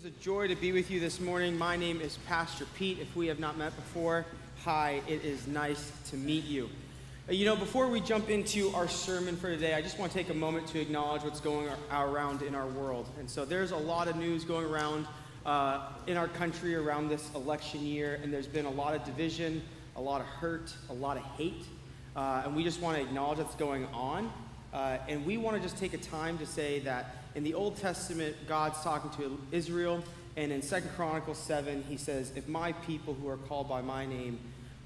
is a joy to be with you this morning. My name is Pastor Pete. If we have not met before, hi, it is nice to meet you. Uh, You know, before we jump into our sermon for today, I just want to take a moment to acknowledge what's going ar- around in our world. And so there's a lot of news going around uh, in our country around this election year, and there's been a lot of division, a lot of hurt, a lot of hate. Uh, and we just want to acknowledge what's going on. Uh, and we want to just take a time to say that in the Old Testament, God's talking to Israel, and in Second Chronicles 7, he says, If my people who are called by my name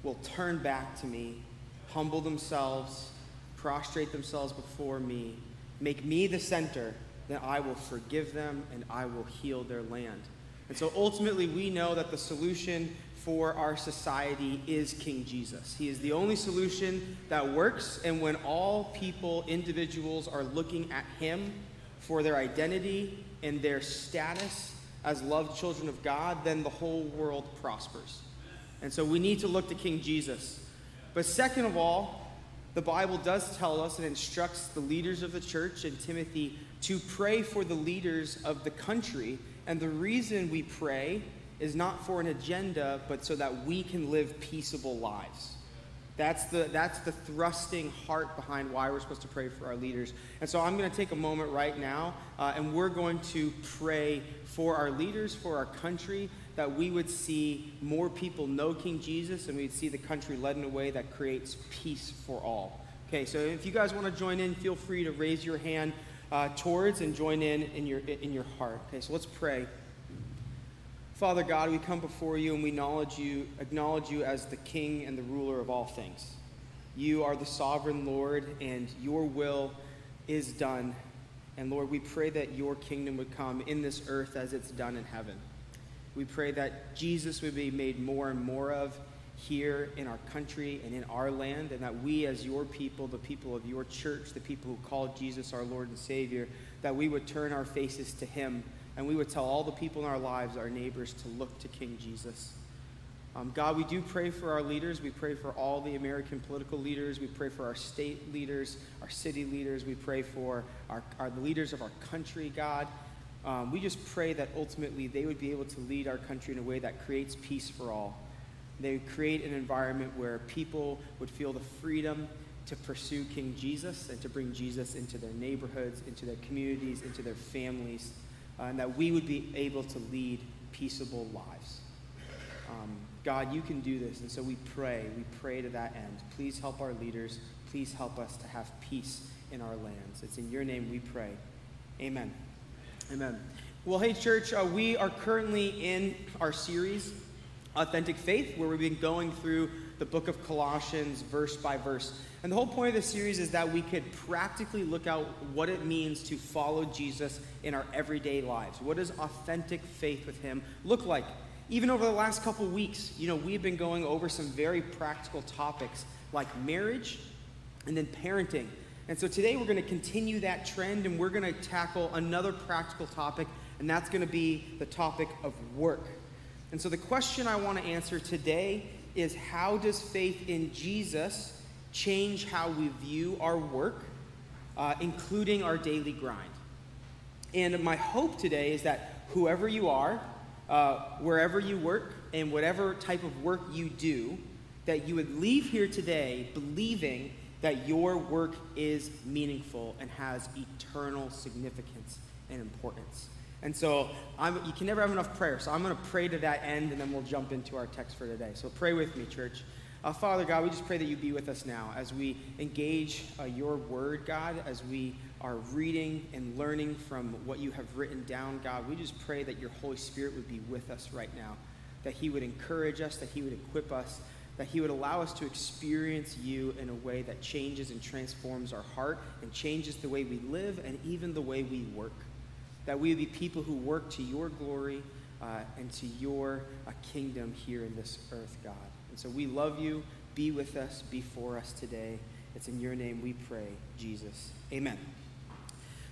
will turn back to me, humble themselves, prostrate themselves before me, make me the center, then I will forgive them and I will heal their land. And so ultimately, we know that the solution for our society is King Jesus. He is the only solution that works, and when all people, individuals, are looking at Him for their identity and their status as loved children of God, then the whole world prospers. And so we need to look to King Jesus. But second of all, the Bible does tell us and instructs the leaders of the church and Timothy to pray for the leaders of the country. And the reason we pray is not for an agenda, but so that we can live peaceable lives. That's the, that's the thrusting heart behind why we're supposed to pray for our leaders. And so I'm going to take a moment right now, uh, and we're going to pray for our leaders, for our country, that we would see more people know King Jesus and we'd see the country led in a way that creates peace for all. Okay, so if you guys want to join in, feel free to raise your hand uh, towards and join in in your, in your heart. Okay, so let's pray. Father God, we come before you and we acknowledge you, acknowledge you as the King and the ruler of all things. You are the sovereign Lord, and your will is done. And Lord, we pray that your kingdom would come in this earth as it's done in heaven. We pray that Jesus would be made more and more of here in our country and in our land, and that we, as your people, the people of your church, the people who call Jesus our Lord and Savior, that we would turn our faces to him and we would tell all the people in our lives, our neighbors, to look to King Jesus. Um, God, we do pray for our leaders. We pray for all the American political leaders. We pray for our state leaders, our city leaders. We pray for our, our the leaders of our country, God. Um, we just pray that ultimately they would be able to lead our country in a way that creates peace for all. They would create an environment where people would feel the freedom to pursue King Jesus and to bring Jesus into their neighborhoods, into their communities, into their families uh, and that we would be able to lead peaceable lives. Um, God, you can do this, and so we pray. We pray to that end. Please help our leaders. Please help us to have peace in our lands. It's in your name we pray. Amen. Amen. Well, hey, church, uh, we are currently in our series, Authentic Faith, where we've been going through the book of Colossians verse by verse. And the whole point of this series is that we could practically look out what it means to follow Jesus in our everyday lives. What does authentic faith with him look like? Even over the last couple weeks, you know, we've been going over some very practical topics like marriage and then parenting. And so today we're going to continue that trend and we're going to tackle another practical topic, and that's going to be the topic of work. And so the question I want to answer today is how does faith in Jesus change how we view our work, uh, including our daily grind? And my hope today is that whoever you are, uh, wherever you work, and whatever type of work you do, that you would leave here today believing that your work is meaningful and has eternal significance and importance. And so I'm, you can never have enough prayer. So I'm going to pray to that end, and then we'll jump into our text for today. So pray with me, church. Uh, Father God, we just pray that you be with us now as we engage uh, your word, God, as we are reading and learning from what you have written down, God. We just pray that your Holy Spirit would be with us right now, that he would encourage us, that he would equip us, that he would allow us to experience you in a way that changes and transforms our heart and changes the way we live and even the way we work. That we would be people who work to your glory uh, and to your uh, kingdom here in this earth, God. And so we love you. Be with us, be for us today. It's in your name we pray, Jesus. Amen.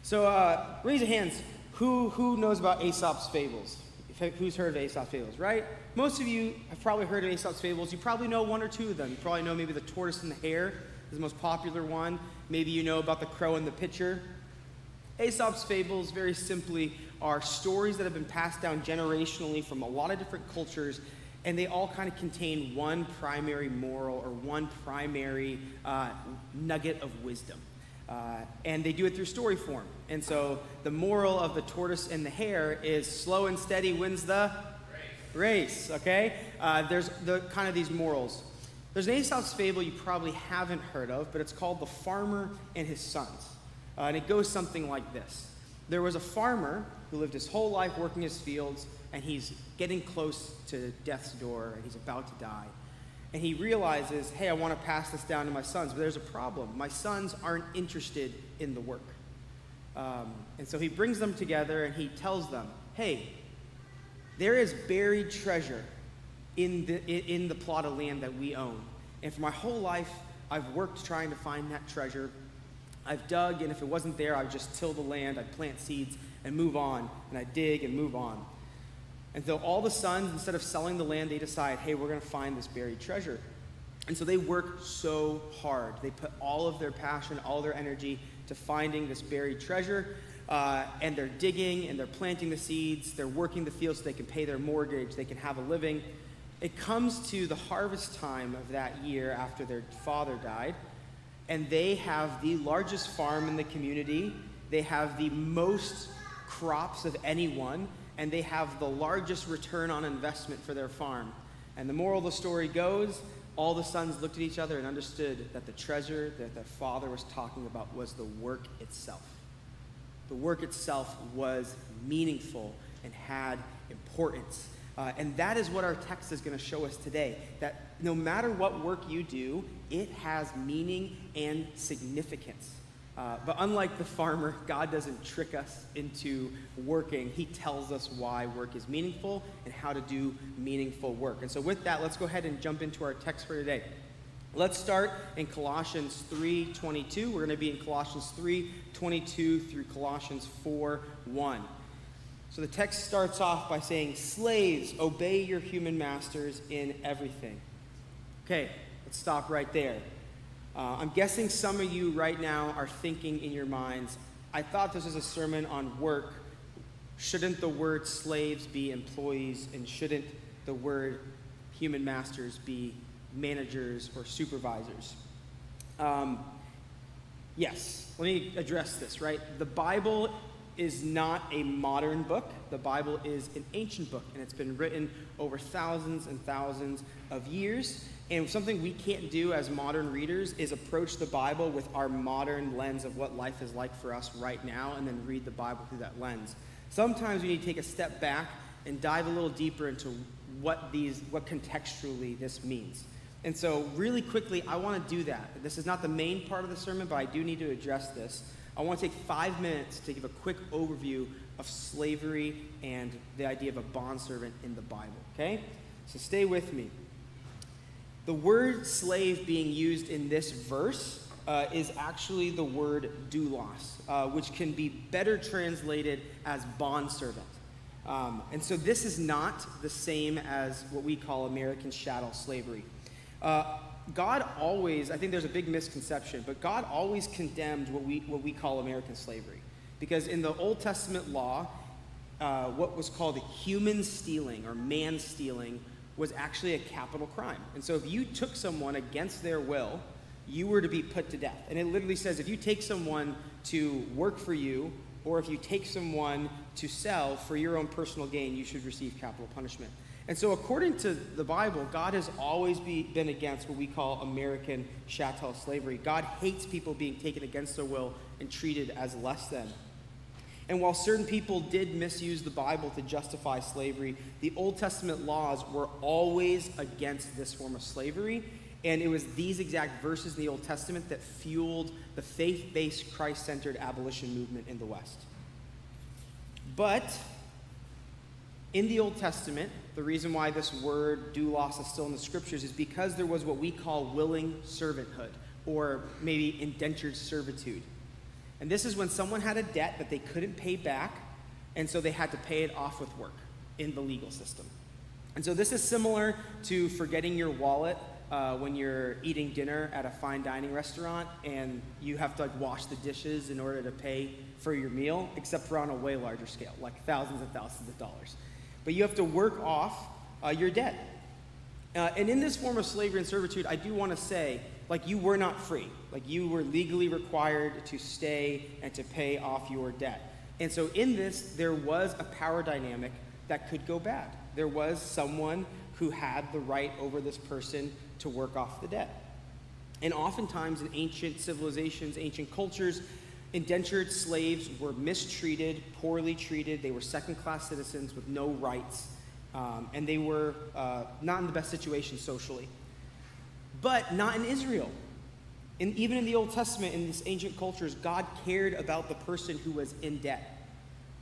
So uh, raise your hands. Who, who knows about Aesop's fables? Who's heard of Aesop's fables, right? Most of you have probably heard of Aesop's fables. You probably know one or two of them. You probably know maybe the tortoise and the hare is the most popular one. Maybe you know about the crow and the pitcher. Aesop's fables, very simply, are stories that have been passed down generationally from a lot of different cultures, and they all kind of contain one primary moral or one primary uh, nugget of wisdom. Uh, and they do it through story form. And so the moral of the tortoise and the hare is slow and steady wins the race, race okay? Uh, there's the kind of these morals. There's an Aesop's fable you probably haven't heard of, but it's called The Farmer and His Sons. Uh, and it goes something like this There was a farmer who lived his whole life working his fields, and he's getting close to death's door, and he's about to die. And he realizes, hey, I want to pass this down to my sons, but there's a problem. My sons aren't interested in the work. Um, and so he brings them together and he tells them, hey, there is buried treasure in the, in the plot of land that we own. And for my whole life, I've worked trying to find that treasure. I've dug, and if it wasn't there, I'd just till the land, I'd plant seeds and move on, and I'd dig and move on. And so all the sons, instead of selling the land, they decide, hey, we're going to find this buried treasure. And so they work so hard. They put all of their passion, all their energy to finding this buried treasure. Uh, and they're digging and they're planting the seeds. They're working the fields so they can pay their mortgage, they can have a living. It comes to the harvest time of that year after their father died, and they have the largest farm in the community. They have the most crops of anyone, and they have the largest return on investment for their farm. And the moral of the story goes all the sons looked at each other and understood that the treasure that their father was talking about was the work itself. The work itself was meaningful and had importance. Uh, and that is what our text is going to show us today that no matter what work you do, it has meaning and significance. Uh, but unlike the farmer, God doesn't trick us into working. He tells us why work is meaningful and how to do meaningful work. And so, with that, let's go ahead and jump into our text for today. Let's start in Colossians 3:22. We're going to be in Colossians 3:22 through Colossians 4:1. So the text starts off by saying, "Slaves, obey your human masters in everything." Okay, let's stop right there. Uh, I'm guessing some of you right now are thinking in your minds, I thought this was a sermon on work. Shouldn't the word slaves be employees, and shouldn't the word human masters be managers or supervisors? Um, yes, let me address this, right? The Bible is not a modern book. The Bible is an ancient book, and it's been written over thousands and thousands of years. And something we can't do as modern readers is approach the Bible with our modern lens of what life is like for us right now and then read the Bible through that lens. Sometimes we need to take a step back and dive a little deeper into what these what contextually this means. And so really quickly I want to do that. This is not the main part of the sermon, but I do need to address this. I want to take 5 minutes to give a quick overview of slavery and the idea of a bondservant in the Bible, okay? So stay with me. The word slave being used in this verse uh, is actually the word doulos, uh, which can be better translated as bondservant. Um, and so this is not the same as what we call American chattel slavery. Uh, God always, I think there's a big misconception, but God always condemned what we, what we call American slavery. Because in the Old Testament law, uh, what was called human stealing or man stealing was actually a capital crime. And so if you took someone against their will, you were to be put to death. And it literally says if you take someone to work for you, or if you take someone to sell for your own personal gain, you should receive capital punishment. And so, according to the Bible, God has always be, been against what we call American chattel slavery. God hates people being taken against their will and treated as less than. And while certain people did misuse the Bible to justify slavery, the Old Testament laws were always against this form of slavery. And it was these exact verses in the Old Testament that fueled the faith based, Christ centered abolition movement in the West. But in the Old Testament, the reason why this word doulos is still in the scriptures is because there was what we call willing servanthood, or maybe indentured servitude. And this is when someone had a debt that they couldn't pay back, and so they had to pay it off with work in the legal system. And so this is similar to forgetting your wallet uh, when you're eating dinner at a fine dining restaurant and you have to like wash the dishes in order to pay for your meal, except for on a way larger scale, like thousands and thousands of dollars. But you have to work off uh, your debt. Uh, and in this form of slavery and servitude, I do want to say, like, you were not free. Like, you were legally required to stay and to pay off your debt. And so, in this, there was a power dynamic that could go bad. There was someone who had the right over this person to work off the debt. And oftentimes, in ancient civilizations, ancient cultures, indentured slaves were mistreated, poorly treated. They were second class citizens with no rights. Um, and they were uh, not in the best situation socially. But not in Israel. And even in the Old Testament, in these ancient cultures, God cared about the person who was in debt.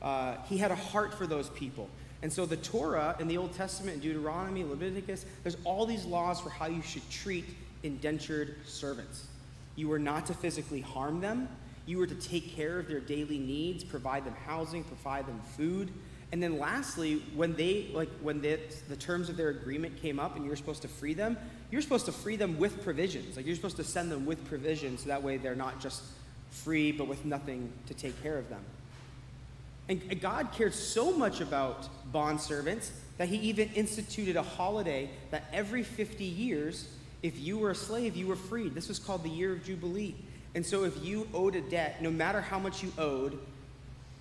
Uh, he had a heart for those people. And so the Torah in the Old Testament, Deuteronomy, Leviticus, there's all these laws for how you should treat indentured servants. You were not to physically harm them. You were to take care of their daily needs, provide them housing, provide them food. And then lastly, when they like when the, the terms of their agreement came up and you're supposed to free them, you're supposed to free them with provisions. Like you're supposed to send them with provisions so that way they're not just free but with nothing to take care of them. And God cared so much about bond servants that he even instituted a holiday that every 50 years, if you were a slave, you were freed. This was called the year of Jubilee. And so if you owed a debt, no matter how much you owed,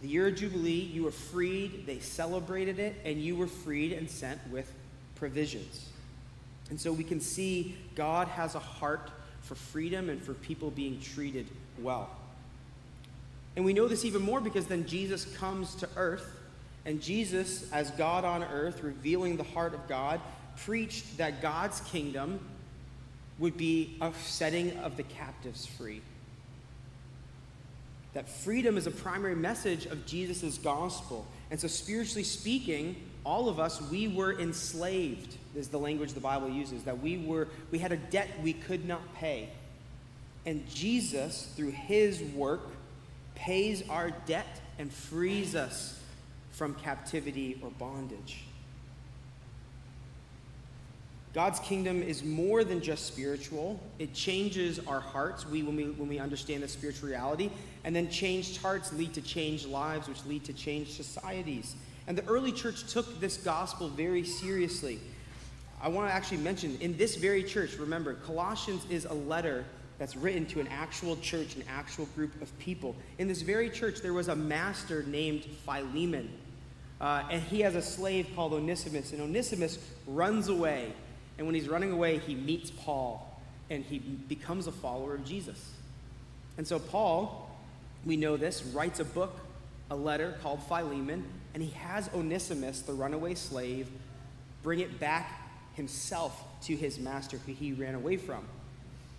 the year of Jubilee, you were freed, they celebrated it, and you were freed and sent with provisions. And so we can see God has a heart for freedom and for people being treated well. And we know this even more because then Jesus comes to earth, and Jesus, as God on earth, revealing the heart of God, preached that God's kingdom would be a setting of the captives free. That freedom is a primary message of Jesus' gospel. And so, spiritually speaking, all of us, we were enslaved, is the language the Bible uses, that we were, we had a debt we could not pay. And Jesus, through his work, pays our debt and frees us from captivity or bondage. God's kingdom is more than just spiritual. It changes our hearts we, when, we, when we understand the spiritual reality. And then changed hearts lead to changed lives, which lead to changed societies. And the early church took this gospel very seriously. I want to actually mention in this very church, remember, Colossians is a letter that's written to an actual church, an actual group of people. In this very church, there was a master named Philemon. Uh, and he has a slave called Onesimus. And Onesimus runs away and when he's running away, he meets Paul and he becomes a follower of Jesus. And so, Paul, we know this, writes a book, a letter called Philemon, and he has Onesimus, the runaway slave, bring it back himself to his master who he ran away from.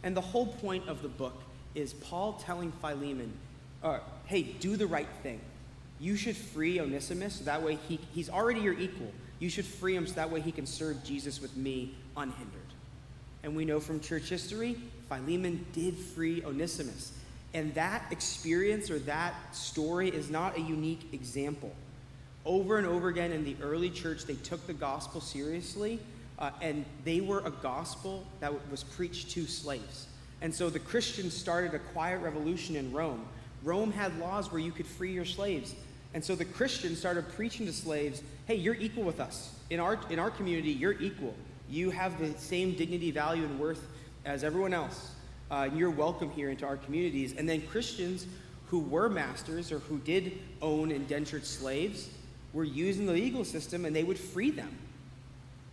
And the whole point of the book is Paul telling Philemon, uh, hey, do the right thing. You should free Onesimus. So that way he, he's already your equal. You should free him so that way he can serve Jesus with me unhindered. And we know from church history, Philemon did free Onesimus. And that experience or that story is not a unique example. Over and over again in the early church, they took the gospel seriously, uh, and they were a gospel that was preached to slaves. And so the Christians started a quiet revolution in Rome. Rome had laws where you could free your slaves. And so the Christians started preaching to slaves hey, you're equal with us. In our, in our community, you're equal. You have the same dignity, value, and worth as everyone else. Uh, you're welcome here into our communities. And then Christians who were masters or who did own indentured slaves were using the legal system and they would free them.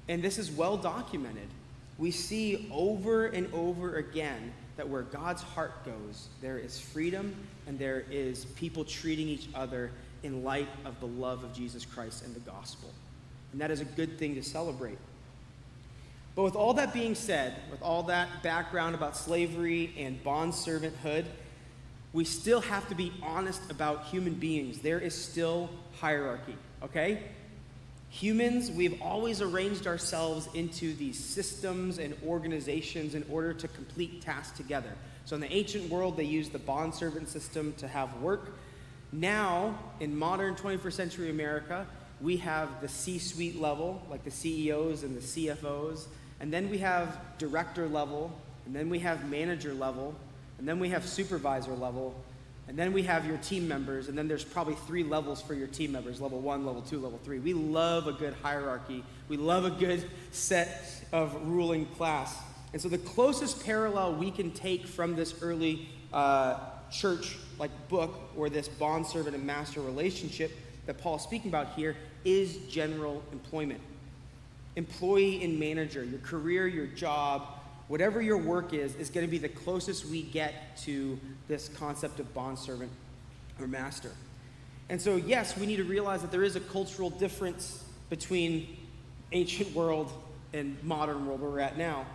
And this is well documented. We see over and over again that where God's heart goes, there is freedom and there is people treating each other in light of the love of Jesus Christ and the gospel. And that is a good thing to celebrate. But with all that being said, with all that background about slavery and bond servanthood, we still have to be honest about human beings. There is still hierarchy, okay? Humans, we've always arranged ourselves into these systems and organizations in order to complete tasks together. So in the ancient world, they used the bond servant system to have work now, in modern 21st century America, we have the C suite level, like the CEOs and the CFOs And then we have director level, and then we have manager level, and then we have supervisor level, and then we have your team members, and then there's probably three levels for your team members level one, level two, level three. We love a good hierarchy, we love a good set of ruling class. And so the closest parallel we can take from this early uh, church like book or this bondservant and master relationship that Paul's speaking about here is general employment. Employee and manager, your career, your job, whatever your work is, is going to be the closest we get to this concept of bondservant or master. And so, yes, we need to realize that there is a cultural difference between ancient world and modern world where we're at now.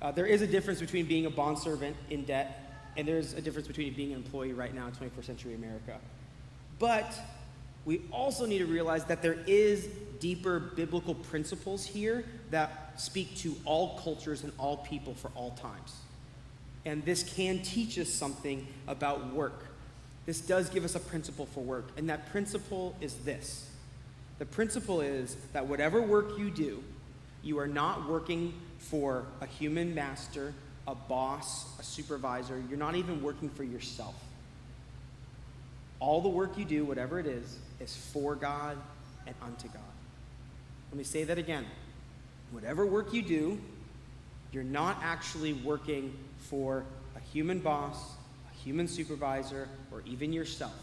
Uh, there is a difference between being a bondservant in debt and there's a difference between being an employee right now in 21st century America. But we also need to realize that there is deeper biblical principles here that speak to all cultures and all people for all times. And this can teach us something about work. This does give us a principle for work, and that principle is this. The principle is that whatever work you do, you are not working for a human master, a boss, a supervisor. You're not even working for yourself. All the work you do, whatever it is, is for God and unto God. Let me say that again. Whatever work you do, you're not actually working for a human boss, a human supervisor, or even yourself.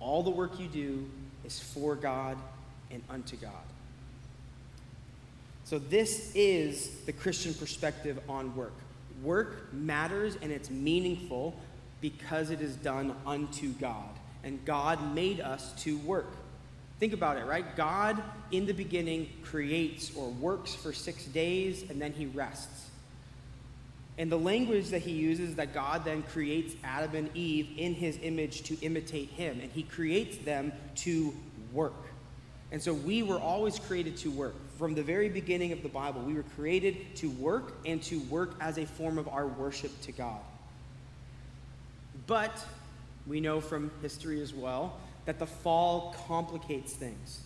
All the work you do is for God and unto God. So, this is the Christian perspective on work. Work matters and it's meaningful because it is done unto God. And God made us to work. Think about it, right? God in the beginning creates or works for six days and then he rests. And the language that he uses that God then creates Adam and Eve in his image to imitate him. And he creates them to work. And so we were always created to work. From the very beginning of the Bible, we were created to work and to work as a form of our worship to God. But we know from history as well that the fall complicates things.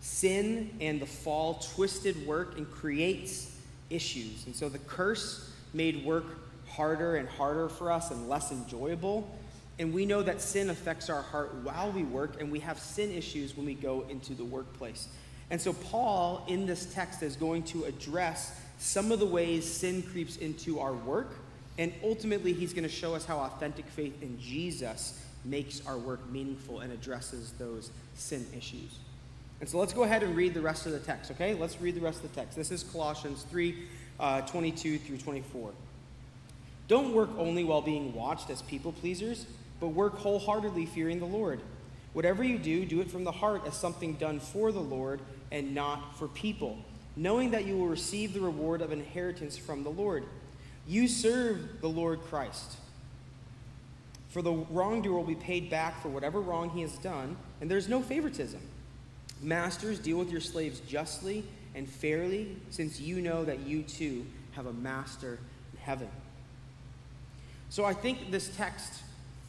Sin and the fall twisted work and creates issues. And so the curse made work harder and harder for us and less enjoyable. And we know that sin affects our heart while we work, and we have sin issues when we go into the workplace. And so, Paul, in this text, is going to address some of the ways sin creeps into our work. And ultimately, he's going to show us how authentic faith in Jesus makes our work meaningful and addresses those sin issues. And so let's go ahead and read the rest of the text, okay? Let's read the rest of the text. This is Colossians 3 uh, 22 through 24. Don't work only while being watched as people pleasers but work wholeheartedly fearing the Lord. Whatever you do, do it from the heart as something done for the Lord and not for people, knowing that you will receive the reward of inheritance from the Lord. You serve the Lord Christ. For the wrongdoer will be paid back for whatever wrong he has done, and there's no favoritism. Masters, deal with your slaves justly and fairly, since you know that you too have a master in heaven. So I think this text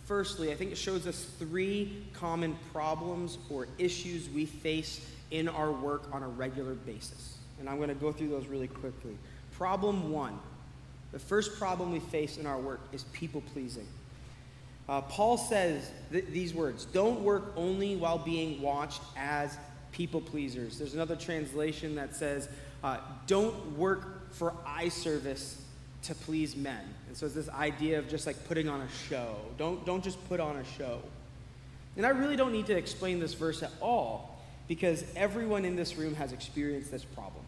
Firstly, I think it shows us three common problems or issues we face in our work on a regular basis. And I'm going to go through those really quickly. Problem one the first problem we face in our work is people pleasing. Uh, Paul says th- these words don't work only while being watched as people pleasers. There's another translation that says, uh, don't work for eye service to please men. And so it's this idea of just like putting on a show. Don't, don't just put on a show. And I really don't need to explain this verse at all because everyone in this room has experienced this problem.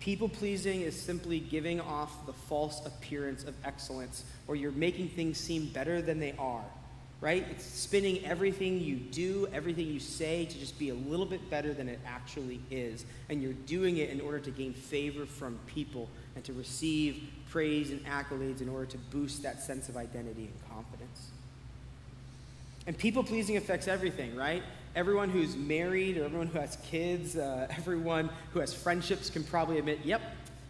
People pleasing is simply giving off the false appearance of excellence, or you're making things seem better than they are, right? It's spinning everything you do, everything you say to just be a little bit better than it actually is. And you're doing it in order to gain favor from people and to receive praise and accolades in order to boost that sense of identity and confidence. And people pleasing affects everything, right? Everyone who's married or everyone who has kids, uh, everyone who has friendships can probably admit, yep,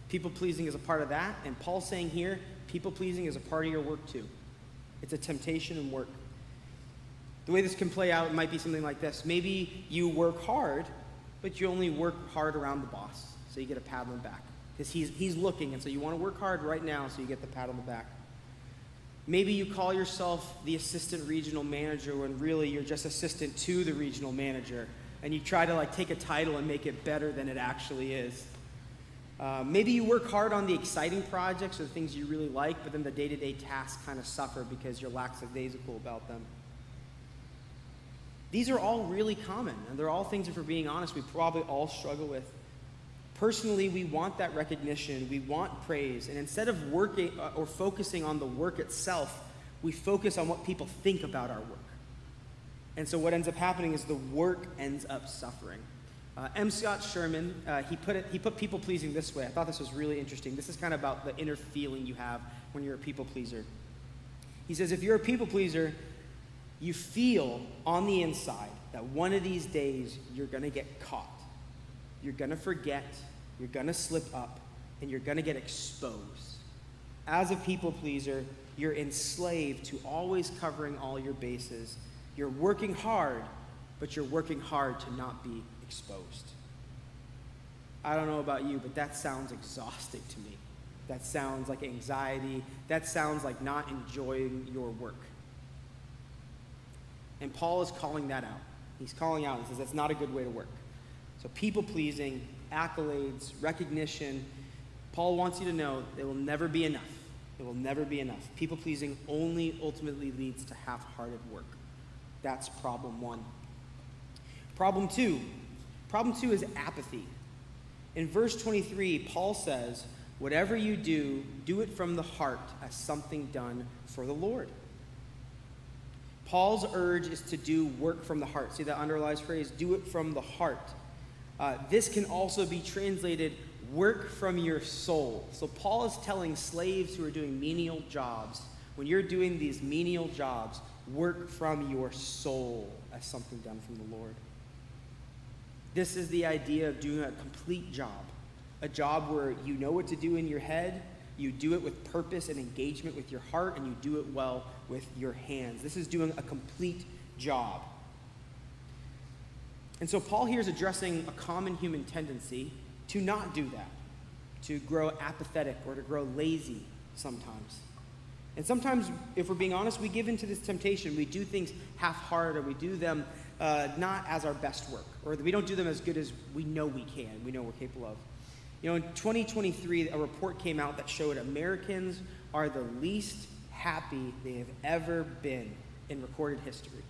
people pleasing is a part of that. And Paul's saying here, people pleasing is a part of your work too. It's a temptation in work. The way this can play out might be something like this. Maybe you work hard, but you only work hard around the boss, so you get a pat on the back. because he's, he's looking. And so you want to work hard right now so you get the pat on the back. Maybe you call yourself the assistant regional manager when really you're just assistant to the regional manager. And you try to like take a title and make it better than it actually is. Uh, maybe you work hard on the exciting projects or the things you really like, but then the day to day tasks kind of suffer because you're lackadaisical about them. These are all really common, and they're all things, if we're being honest, we probably all struggle with. Personally, we want that recognition, we want praise, and instead of working uh, or focusing on the work itself, we focus on what people think about our work. And so what ends up happening is the work ends up suffering. Uh, M. Scott Sherman, uh, he, put it, he put people pleasing this way. I thought this was really interesting. This is kind of about the inner feeling you have when you're a people pleaser. He says, if you're a people pleaser, you feel on the inside that one of these days you're going to get caught. You're going to forget, you're going to slip up, and you're going to get exposed. As a people pleaser, you're enslaved to always covering all your bases. You're working hard, but you're working hard to not be exposed. I don't know about you, but that sounds exhausting to me. That sounds like anxiety. That sounds like not enjoying your work. And Paul is calling that out. He's calling out and says that's not a good way to work. So, people pleasing, accolades, recognition, Paul wants you to know it will never be enough. It will never be enough. People pleasing only ultimately leads to half hearted work. That's problem one. Problem two. Problem two is apathy. In verse 23, Paul says, Whatever you do, do it from the heart as something done for the Lord. Paul's urge is to do work from the heart. See that underlies phrase? Do it from the heart. Uh, this can also be translated work from your soul. So Paul is telling slaves who are doing menial jobs, when you're doing these menial jobs, work from your soul as something done from the Lord. This is the idea of doing a complete job, a job where you know what to do in your head, you do it with purpose and engagement with your heart, and you do it well with your hands. This is doing a complete job. And so, Paul here is addressing a common human tendency to not do that, to grow apathetic or to grow lazy sometimes. And sometimes, if we're being honest, we give into this temptation. We do things half hearted, or we do them uh, not as our best work, or we don't do them as good as we know we can, we know we're capable of. You know, in 2023, a report came out that showed Americans are the least happy they have ever been in recorded history.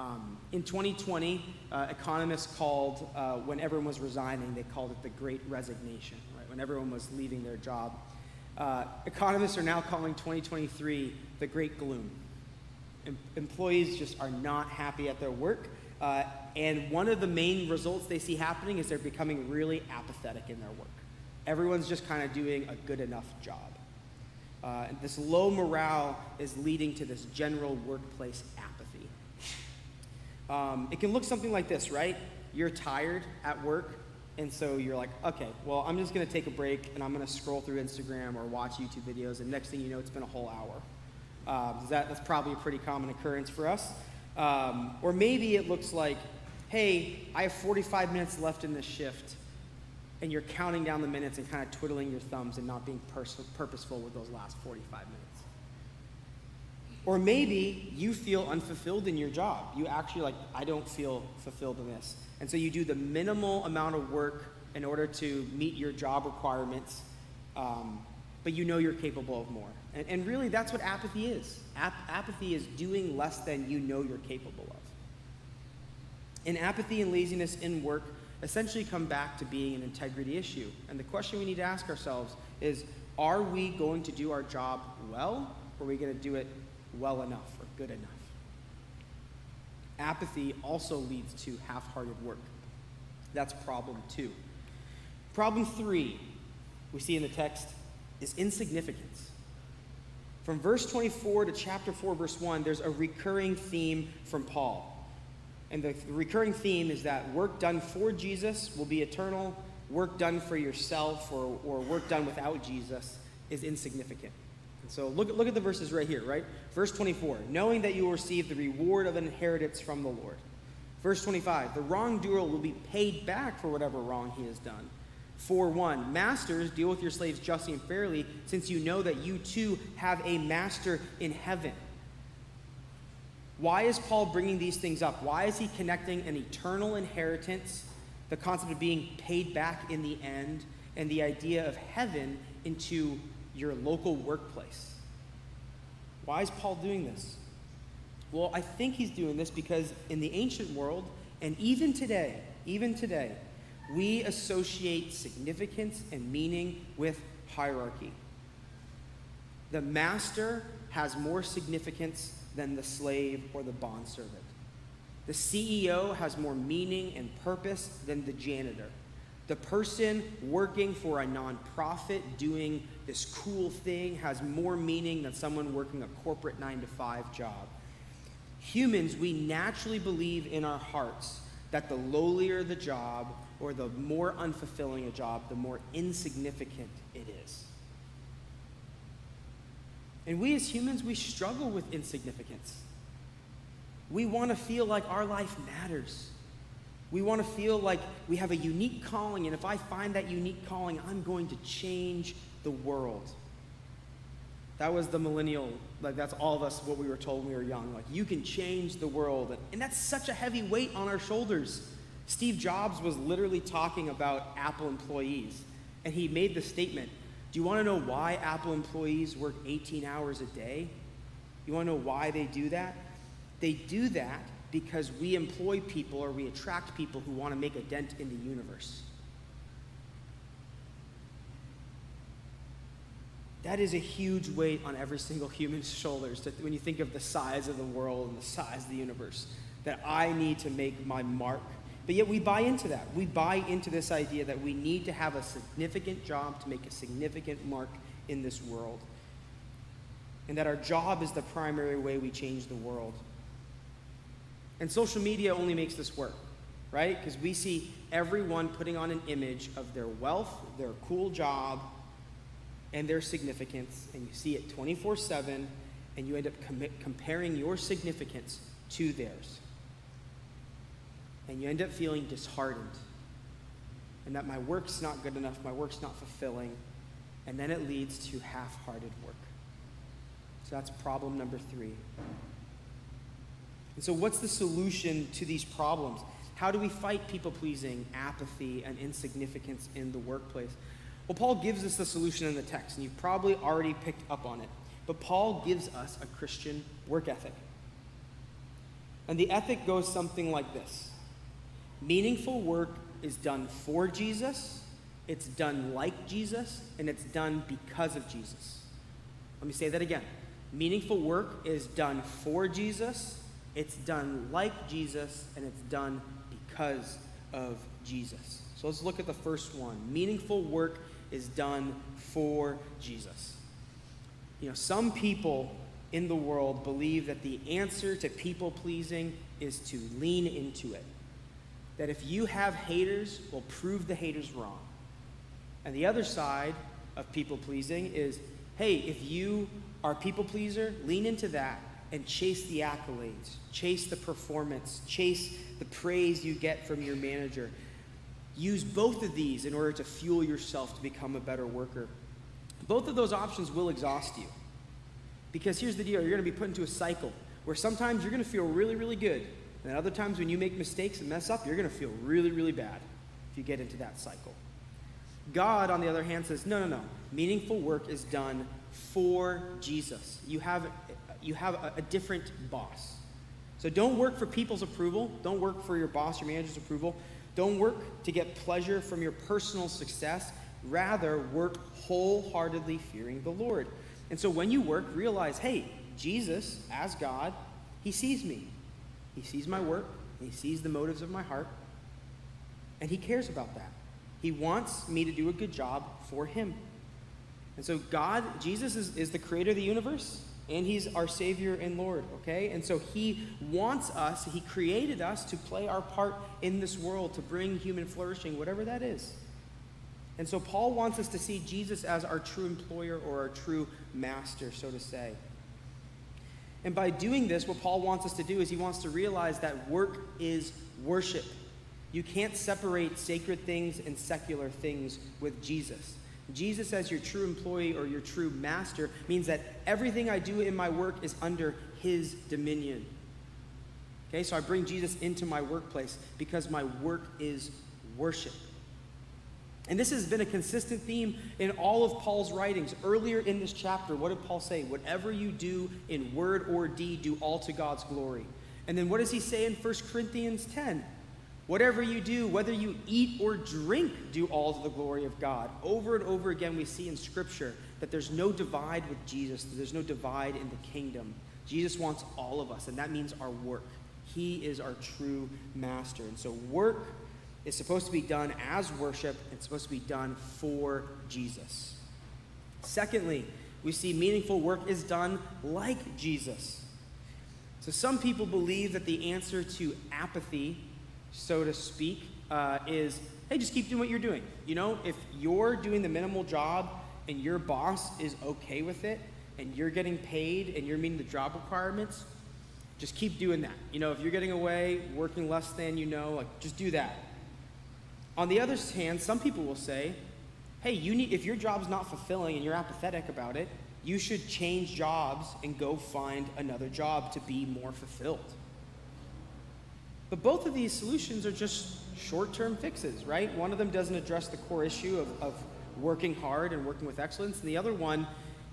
Um, in 2020, uh, economists called, uh, when everyone was resigning, they called it the Great Resignation, right? When everyone was leaving their job. Uh, economists are now calling 2023 the Great Gloom. Em- employees just are not happy at their work. Uh, and one of the main results they see happening is they're becoming really apathetic in their work. Everyone's just kind of doing a good enough job. Uh, this low morale is leading to this general workplace apathy. Um, it can look something like this, right? You're tired at work, and so you're like, okay, well, I'm just going to take a break and I'm going to scroll through Instagram or watch YouTube videos, and next thing you know, it's been a whole hour. Uh, that, that's probably a pretty common occurrence for us. Um, or maybe it looks like, hey, I have 45 minutes left in this shift, and you're counting down the minutes and kind of twiddling your thumbs and not being pers- purposeful with those last 45 minutes. Or maybe you feel unfulfilled in your job. You actually like, I don't feel fulfilled in this. And so you do the minimal amount of work in order to meet your job requirements, um, but you know you're capable of more. And, and really, that's what apathy is. Ap- apathy is doing less than you know you're capable of. And apathy and laziness in work essentially come back to being an integrity issue. And the question we need to ask ourselves is are we going to do our job well, or are we going to do it well enough or good enough? Apathy also leads to half hearted work. That's problem two. Problem three, we see in the text, is insignificance. From verse 24 to chapter 4, verse 1, there's a recurring theme from Paul. And the recurring theme is that work done for Jesus will be eternal, work done for yourself or, or work done without Jesus is insignificant. And so look, look at the verses right here, right? Verse 24, knowing that you will receive the reward of an inheritance from the Lord. Verse 25, the wrongdoer will be paid back for whatever wrong he has done. 4 1. Masters, deal with your slaves justly and fairly, since you know that you too have a master in heaven. Why is Paul bringing these things up? Why is he connecting an eternal inheritance, the concept of being paid back in the end, and the idea of heaven into your local workplace? Why is Paul doing this? Well, I think he's doing this because in the ancient world, and even today, even today, we associate significance and meaning with hierarchy. The master has more significance than the slave or the bondservant. The CEO has more meaning and purpose than the janitor. The person working for a nonprofit doing this cool thing has more meaning than someone working a corporate nine to five job. Humans, we naturally believe in our hearts that the lowlier the job or the more unfulfilling a job, the more insignificant it is. And we as humans, we struggle with insignificance. We want to feel like our life matters. We want to feel like we have a unique calling, and if I find that unique calling, I'm going to change the world. That was the millennial, like that's all of us what we were told when we were young. Like, you can change the world. And that's such a heavy weight on our shoulders. Steve Jobs was literally talking about Apple employees, and he made the statement Do you want to know why Apple employees work 18 hours a day? You want to know why they do that? They do that because we employ people or we attract people who want to make a dent in the universe. That is a huge weight on every single human's shoulders to, when you think of the size of the world and the size of the universe, that I need to make my mark. But yet we buy into that. We buy into this idea that we need to have a significant job to make a significant mark in this world. And that our job is the primary way we change the world. And social media only makes this work, right? Because we see everyone putting on an image of their wealth, their cool job, and their significance, and you see it 24 7, and you end up com- comparing your significance to theirs. And you end up feeling disheartened, and that my work's not good enough, my work's not fulfilling, and then it leads to half hearted work. So that's problem number three. And so, what's the solution to these problems? How do we fight people pleasing, apathy, and insignificance in the workplace? Well, Paul gives us the solution in the text, and you've probably already picked up on it. But Paul gives us a Christian work ethic. And the ethic goes something like this Meaningful work is done for Jesus, it's done like Jesus, and it's done because of Jesus. Let me say that again. Meaningful work is done for Jesus, it's done like Jesus, and it's done because of Jesus. So let's look at the first one. Meaningful work is done for Jesus. You know, some people in the world believe that the answer to people pleasing is to lean into it. That if you have haters, will prove the haters wrong. And the other side of people pleasing is hey, if you are people pleaser, lean into that and chase the accolades, chase the performance, chase the praise you get from your manager. Use both of these in order to fuel yourself to become a better worker. Both of those options will exhaust you. Because here's the deal you're going to be put into a cycle where sometimes you're going to feel really, really good. And other times when you make mistakes and mess up, you're going to feel really, really bad if you get into that cycle. God, on the other hand, says, no, no, no. Meaningful work is done for Jesus. You have, you have a, a different boss. So don't work for people's approval. Don't work for your boss, your manager's approval. Don't work to get pleasure from your personal success. Rather, work wholeheartedly fearing the Lord. And so when you work, realize hey, Jesus, as God, He sees me. He sees my work, He sees the motives of my heart, and He cares about that. He wants me to do a good job for Him. And so, God, Jesus is, is the creator of the universe and he's our savior and lord okay? And so he wants us he created us to play our part in this world to bring human flourishing whatever that is. And so paul wants us to see jesus as our true employer or our true master so to say. And by doing this what paul wants us to do is he wants to realize that work is worship. You can't separate sacred things and secular things with Jesus. Jesus, as your true employee or your true master, means that everything I do in my work is under his dominion. Okay, so I bring Jesus into my workplace because my work is worship. And this has been a consistent theme in all of Paul's writings. Earlier in this chapter, what did Paul say? Whatever you do in word or deed, do all to God's glory. And then what does he say in 1 Corinthians 10? Whatever you do, whether you eat or drink, do all to the glory of God. Over and over again, we see in Scripture that there's no divide with Jesus, there's no divide in the kingdom. Jesus wants all of us, and that means our work. He is our true master. And so, work is supposed to be done as worship, it's supposed to be done for Jesus. Secondly, we see meaningful work is done like Jesus. So, some people believe that the answer to apathy, so to speak, uh, is hey, just keep doing what you're doing. You know, if you're doing the minimal job and your boss is okay with it, and you're getting paid and you're meeting the job requirements, just keep doing that. You know, if you're getting away, working less than you know, like just do that. On the other hand, some people will say, hey, you need, if your job's not fulfilling and you're apathetic about it, you should change jobs and go find another job to be more fulfilled. But both of these solutions are just short term fixes, right? One of them doesn't address the core issue of, of working hard and working with excellence, and the other one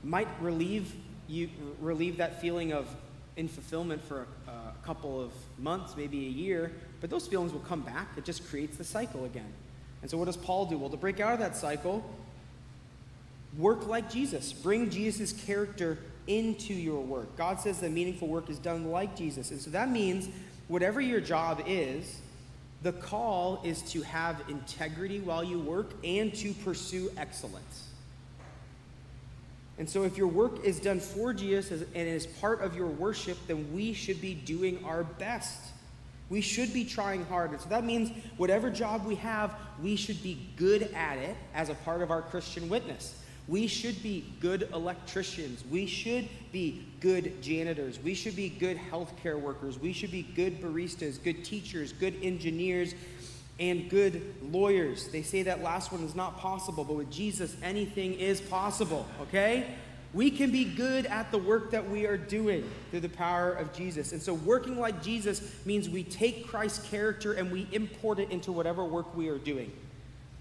might relieve you relieve that feeling of unfulfillment for a, a couple of months, maybe a year, but those feelings will come back. It just creates the cycle again. And so, what does Paul do? Well, to break out of that cycle, work like Jesus. Bring Jesus' character into your work. God says that meaningful work is done like Jesus. And so that means whatever your job is, the call is to have integrity while you work and to pursue excellence. And so, if your work is done for Jesus and is part of your worship, then we should be doing our best. We should be trying hard. And so that means whatever job we have, we should be good at it as a part of our Christian witness. We should be good electricians. We should be good janitors. We should be good healthcare workers. We should be good baristas, good teachers, good engineers, and good lawyers. They say that last one is not possible, but with Jesus, anything is possible, okay? We can be good at the work that we are doing through the power of Jesus. And so, working like Jesus means we take Christ's character and we import it into whatever work we are doing.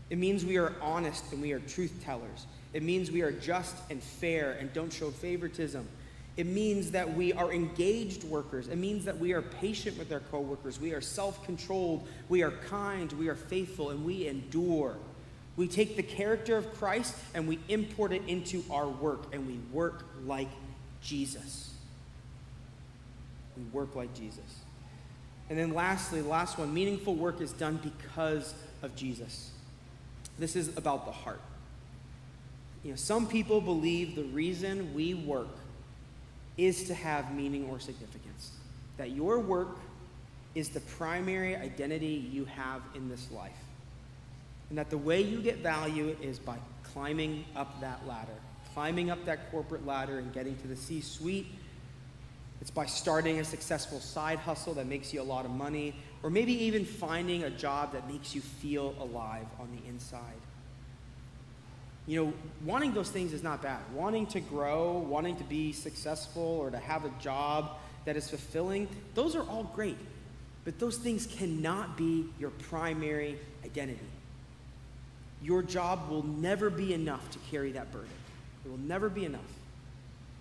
It means we are honest and we are truth tellers. It means we are just and fair and don't show favoritism. It means that we are engaged workers. It means that we are patient with our coworkers. We are self controlled. We are kind. We are faithful. And we endure. We take the character of Christ and we import it into our work. And we work like Jesus. We work like Jesus. And then lastly, last one meaningful work is done because of Jesus. This is about the heart. You know, some people believe the reason we work is to have meaning or significance. That your work is the primary identity you have in this life. And that the way you get value is by climbing up that ladder, climbing up that corporate ladder and getting to the C suite. It's by starting a successful side hustle that makes you a lot of money, or maybe even finding a job that makes you feel alive on the inside. You know, wanting those things is not bad. Wanting to grow, wanting to be successful, or to have a job that is fulfilling, those are all great. But those things cannot be your primary identity. Your job will never be enough to carry that burden. It will never be enough.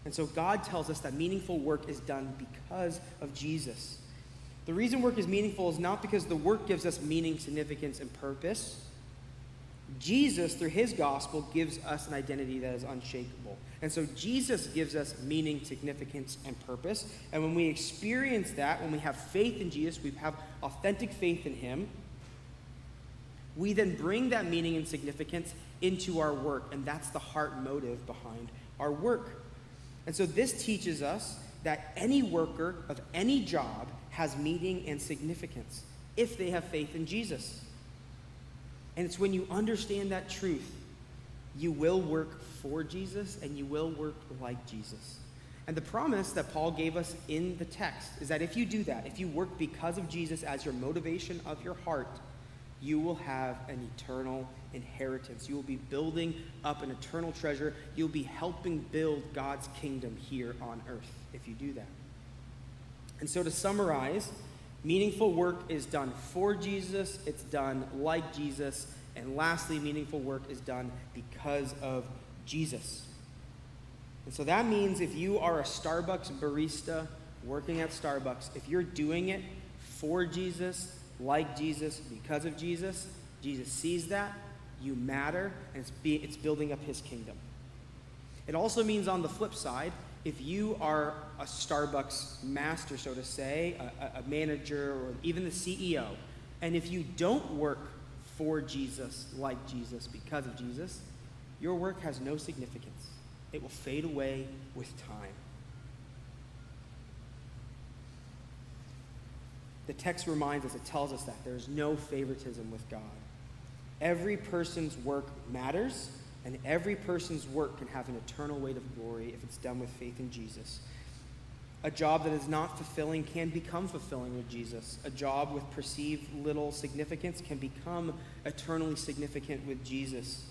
And so God tells us that meaningful work is done because of Jesus. The reason work is meaningful is not because the work gives us meaning, significance, and purpose. Jesus, through his gospel, gives us an identity that is unshakable. And so Jesus gives us meaning, significance, and purpose. And when we experience that, when we have faith in Jesus, we have authentic faith in him, we then bring that meaning and significance into our work. And that's the heart motive behind our work. And so this teaches us that any worker of any job has meaning and significance if they have faith in Jesus. And it's when you understand that truth, you will work for Jesus and you will work like Jesus. And the promise that Paul gave us in the text is that if you do that, if you work because of Jesus as your motivation of your heart, you will have an eternal inheritance. You will be building up an eternal treasure. You'll be helping build God's kingdom here on earth if you do that. And so, to summarize, meaningful work is done for Jesus, it's done like Jesus, and lastly, meaningful work is done because of Jesus. And so that means if you are a Starbucks barista working at Starbucks, if you're doing it for Jesus, like Jesus, because of Jesus, Jesus sees that, you matter, and it's, be, it's building up his kingdom. It also means on the flip side, if you are a Starbucks master, so to say, a, a manager, or even the CEO, and if you don't work for Jesus, like Jesus, because of Jesus, your work has no significance. It will fade away with time. The text reminds us, it tells us that there is no favoritism with God. Every person's work matters, and every person's work can have an eternal weight of glory if it's done with faith in Jesus. A job that is not fulfilling can become fulfilling with Jesus. A job with perceived little significance can become eternally significant with Jesus.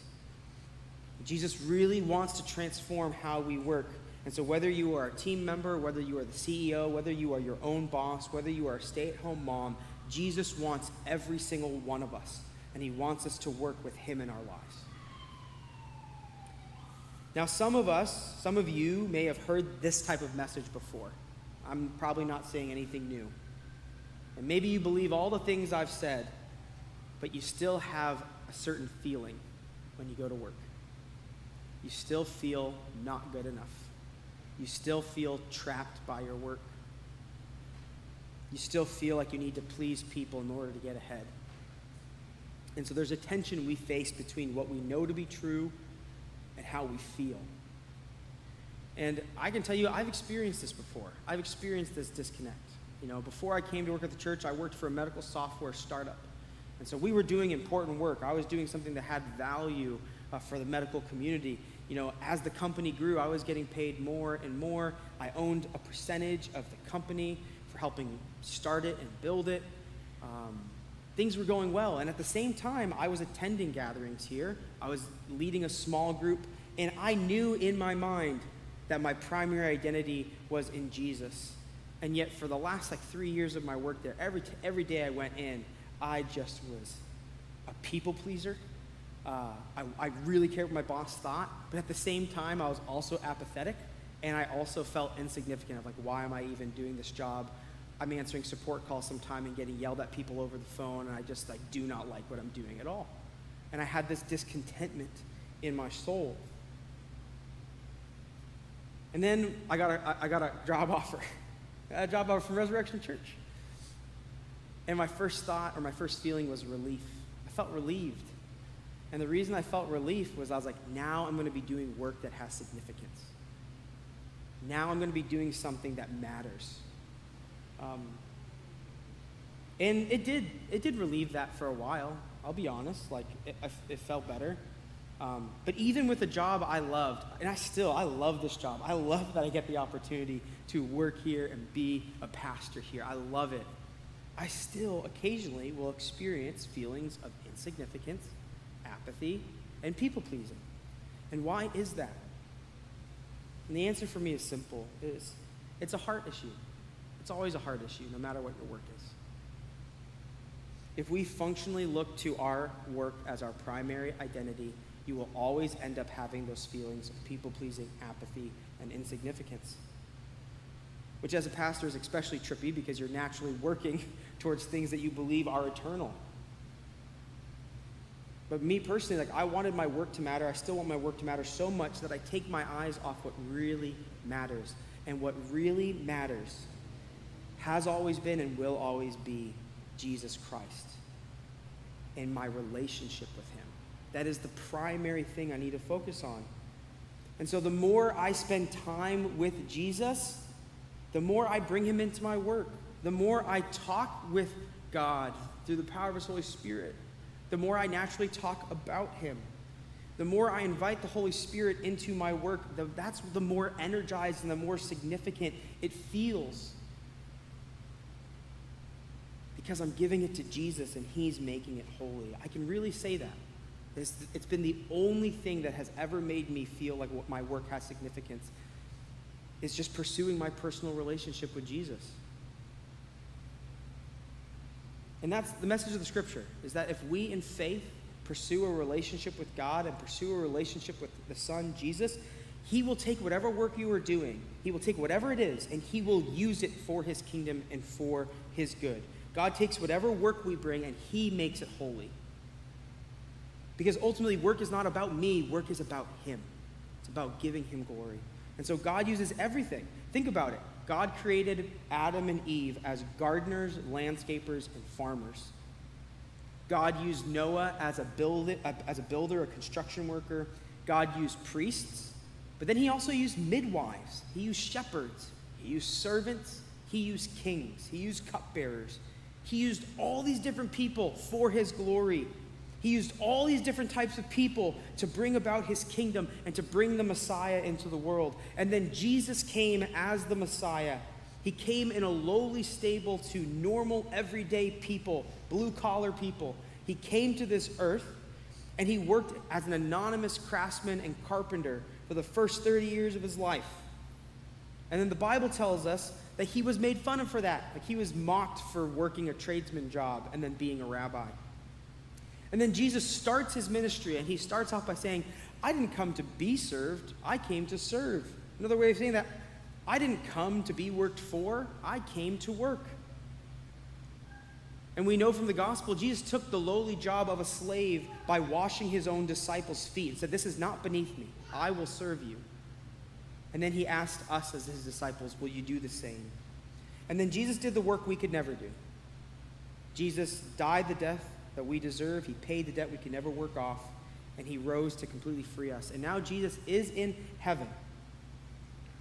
Jesus really wants to transform how we work. And so, whether you are a team member, whether you are the CEO, whether you are your own boss, whether you are a stay at home mom, Jesus wants every single one of us. And he wants us to work with him in our lives. Now, some of us, some of you may have heard this type of message before. I'm probably not saying anything new. And maybe you believe all the things I've said, but you still have a certain feeling when you go to work. You still feel not good enough. You still feel trapped by your work. You still feel like you need to please people in order to get ahead. And so there's a tension we face between what we know to be true and how we feel. And I can tell you, I've experienced this before. I've experienced this disconnect. You know, before I came to work at the church, I worked for a medical software startup. And so we were doing important work. I was doing something that had value uh, for the medical community. You know, as the company grew, I was getting paid more and more. I owned a percentage of the company for helping start it and build it. Um, things were going well. And at the same time, I was attending gatherings here. I was leading a small group. And I knew in my mind that my primary identity was in Jesus. And yet, for the last like three years of my work there, every, t- every day I went in, I just was a people pleaser. Uh, I, I really cared what my boss thought, but at the same time, I was also apathetic, and I also felt insignificant of like, why am I even doing this job? I'm answering support calls sometime and getting yelled at people over the phone, and I just like do not like what I'm doing at all. And I had this discontentment in my soul. And then I got a, I got a job offer, a job offer from Resurrection Church. And my first thought or my first feeling was relief. I felt relieved. And the reason I felt relief was I was like, now I'm going to be doing work that has significance. Now I'm going to be doing something that matters. Um, and it did, it did relieve that for a while. I'll be honest. Like, it, it felt better. Um, but even with a job I loved, and I still, I love this job. I love that I get the opportunity to work here and be a pastor here. I love it. I still occasionally will experience feelings of insignificance, apathy, and people pleasing. And why is that? And the answer for me is simple. Is it's a heart issue. It's always a hard issue, no matter what your work is. If we functionally look to our work as our primary identity, you will always end up having those feelings of people pleasing, apathy, and insignificance. Which, as a pastor, is especially trippy because you're naturally working towards things that you believe are eternal. But me personally, like I wanted my work to matter. I still want my work to matter so much that I take my eyes off what really matters. And what really matters has always been and will always be Jesus Christ and my relationship with Him. That is the primary thing I need to focus on. And so the more I spend time with Jesus, the more I bring him into my work, the more I talk with God through the power of his Holy Spirit, the more I naturally talk about him. The more I invite the Holy Spirit into my work, the, that's the more energized and the more significant it feels. Because I'm giving it to Jesus and He's making it holy. I can really say that. It's, it's been the only thing that has ever made me feel like my work has significance is just pursuing my personal relationship with Jesus. And that's the message of the scripture is that if we in faith pursue a relationship with God and pursue a relationship with the Son, Jesus, He will take whatever work you are doing, He will take whatever it is, and He will use it for His kingdom and for His good. God takes whatever work we bring and He makes it holy. Because ultimately, work is not about me, work is about Him. It's about giving Him glory. And so God uses everything. Think about it. God created Adam and Eve as gardeners, landscapers, and farmers. God used Noah as a, build, as a builder, a construction worker. God used priests, but then he also used midwives. He used shepherds. He used servants. He used kings. He used cupbearers. He used all these different people for his glory. He used all these different types of people to bring about his kingdom and to bring the Messiah into the world. And then Jesus came as the Messiah. He came in a lowly stable to normal, everyday people, blue collar people. He came to this earth and he worked as an anonymous craftsman and carpenter for the first 30 years of his life. And then the Bible tells us that he was made fun of for that. Like he was mocked for working a tradesman job and then being a rabbi. And then Jesus starts his ministry, and he starts off by saying, I didn't come to be served, I came to serve. Another way of saying that, I didn't come to be worked for, I came to work. And we know from the gospel, Jesus took the lowly job of a slave by washing his own disciples' feet and said, This is not beneath me, I will serve you. And then he asked us as his disciples, Will you do the same? And then Jesus did the work we could never do. Jesus died the death that we deserve. He paid the debt we could never work off, and he rose to completely free us. And now Jesus is in heaven,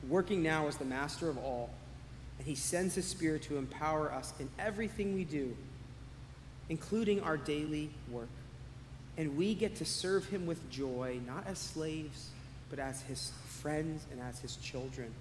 working now as the master of all, and he sends his spirit to empower us in everything we do, including our daily work. And we get to serve him with joy, not as slaves, but as his friends and as his children.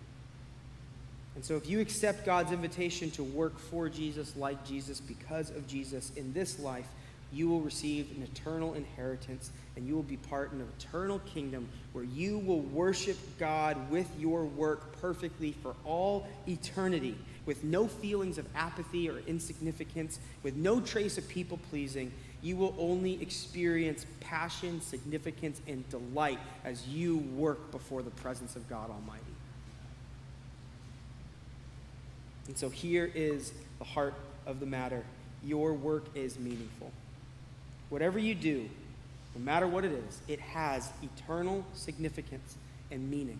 And so, if you accept God's invitation to work for Jesus, like Jesus, because of Jesus in this life, you will receive an eternal inheritance and you will be part in an eternal kingdom where you will worship God with your work perfectly for all eternity, with no feelings of apathy or insignificance, with no trace of people pleasing. You will only experience passion, significance, and delight as you work before the presence of God Almighty. And so here is the heart of the matter your work is meaningful. Whatever you do, no matter what it is, it has eternal significance and meaning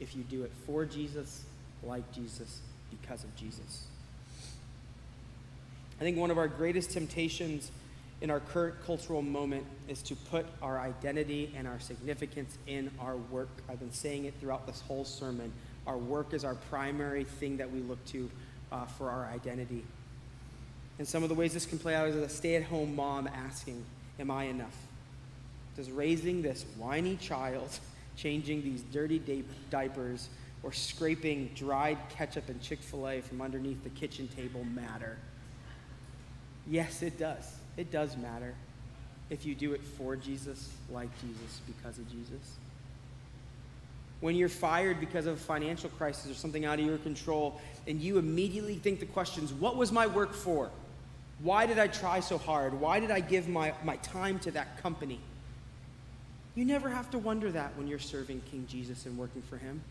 if you do it for Jesus, like Jesus, because of Jesus. I think one of our greatest temptations in our current cultural moment is to put our identity and our significance in our work. I've been saying it throughout this whole sermon. Our work is our primary thing that we look to uh, for our identity. And some of the ways this can play out is a stay at home mom asking, Am I enough? Does raising this whiny child, changing these dirty di- diapers, or scraping dried ketchup and Chick fil A from underneath the kitchen table matter? Yes, it does. It does matter if you do it for Jesus, like Jesus, because of Jesus. When you're fired because of a financial crisis or something out of your control, and you immediately think the questions, What was my work for? Why did I try so hard? Why did I give my, my time to that company? You never have to wonder that when you're serving King Jesus and working for him.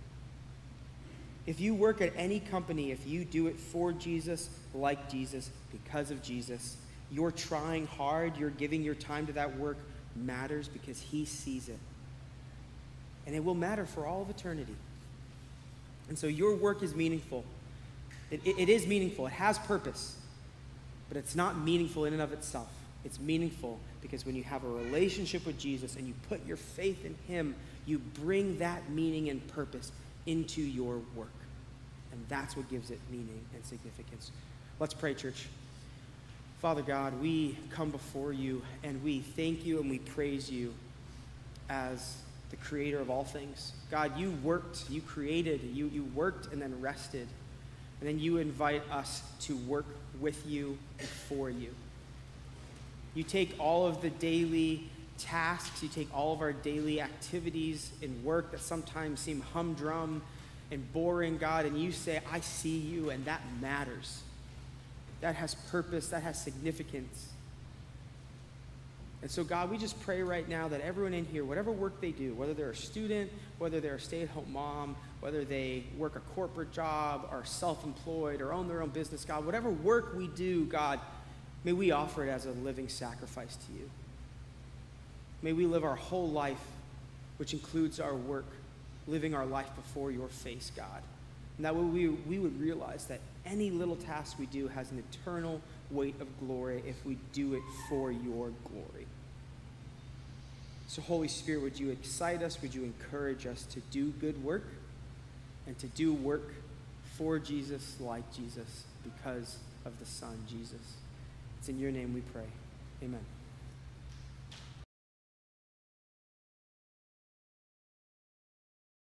If you work at any company, if you do it for Jesus, like Jesus, because of Jesus, you're trying hard, you're giving your time to that work matters because he sees it. And it will matter for all of eternity. And so your work is meaningful. It, it, it is meaningful, it has purpose but it's not meaningful in and of itself. It's meaningful because when you have a relationship with Jesus and you put your faith in Him, you bring that meaning and purpose into your work. And that's what gives it meaning and significance. Let's pray, church. Father God, we come before you and we thank you and we praise you as the creator of all things. God, you worked, you created, you, you worked and then rested. And then you invite us to work with you and for you. You take all of the daily tasks, you take all of our daily activities in work that sometimes seem humdrum and boring, God, and you say, I see you, and that matters. That has purpose, that has significance. And so, God, we just pray right now that everyone in here, whatever work they do, whether they're a student, whether they're a stay at home mom, whether they work a corporate job, are self employed, or own their own business, God, whatever work we do, God, may we offer it as a living sacrifice to you. May we live our whole life, which includes our work, living our life before your face, God. And that way we, we would realize that any little task we do has an eternal weight of glory if we do it for your glory. So, Holy Spirit, would you excite us? Would you encourage us to do good work and to do work for Jesus, like Jesus, because of the Son, Jesus? It's in your name we pray. Amen.